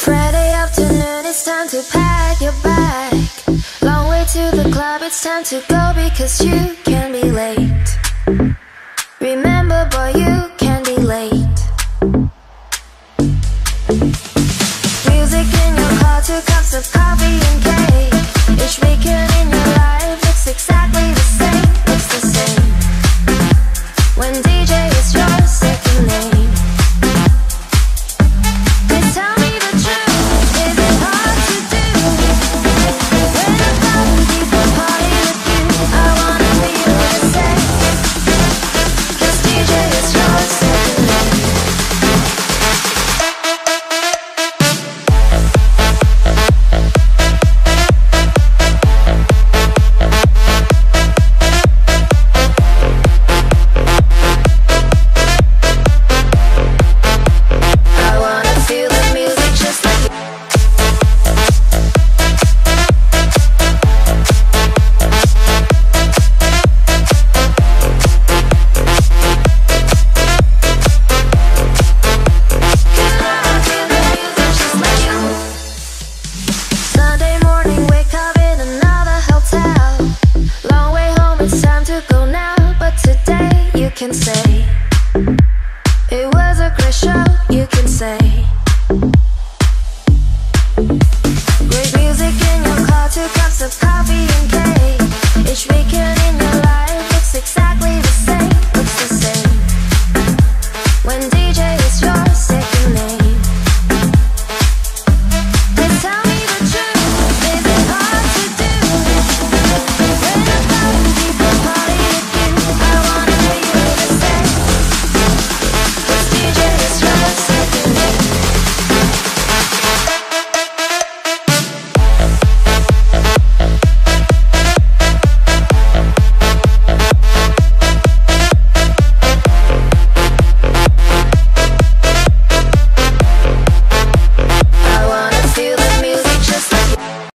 Friday afternoon, it's time to pack your bag. Long way to the club, it's time to go because you can be late. Remember, boy, you DJ is right. you can say it was a great show. You can say.